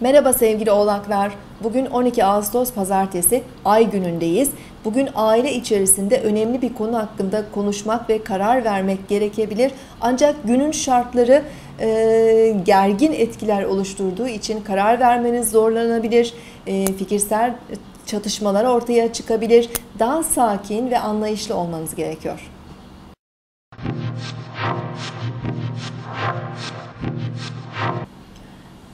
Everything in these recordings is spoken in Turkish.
Merhaba sevgili oğlaklar. Bugün 12 Ağustos pazartesi ay günündeyiz. Bugün aile içerisinde önemli bir konu hakkında konuşmak ve karar vermek gerekebilir. Ancak günün şartları e, gergin etkiler oluşturduğu için karar vermeniz zorlanabilir. E, fikirsel çatışmalar ortaya çıkabilir. Daha sakin ve anlayışlı olmanız gerekiyor.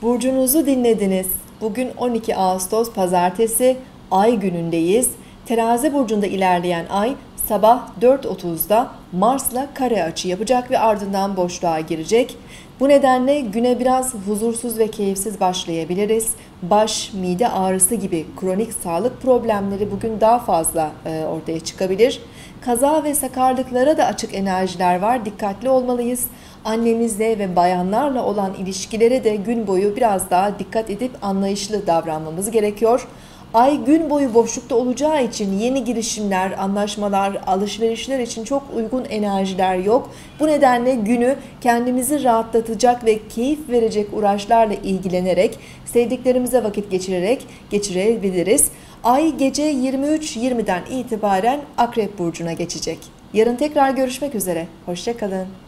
Burcunuzu dinlediniz. Bugün 12 Ağustos pazartesi ay günündeyiz. Terazi burcunda ilerleyen ay sabah 4.30'da Mars'la kare açı yapacak ve ardından boşluğa girecek. Bu nedenle güne biraz huzursuz ve keyifsiz başlayabiliriz. Baş, mide ağrısı gibi kronik sağlık problemleri bugün daha fazla e, ortaya çıkabilir. Kaza ve sakarlıklara da açık enerjiler var. Dikkatli olmalıyız. Annemizle ve bayanlarla olan ilişkilere de gün boyu biraz daha dikkat edip anlayışlı davranmamız gerekiyor. Ay gün boyu boşlukta olacağı için yeni girişimler, anlaşmalar, alışverişler için çok uygun enerjiler yok. Bu nedenle günü kendimizi rahatlatacak ve keyif verecek uğraşlarla ilgilenerek, sevdiklerimize vakit geçirerek geçirebiliriz. Ay gece 23.20'den itibaren Akrep Burcu'na geçecek. Yarın tekrar görüşmek üzere. Hoşçakalın.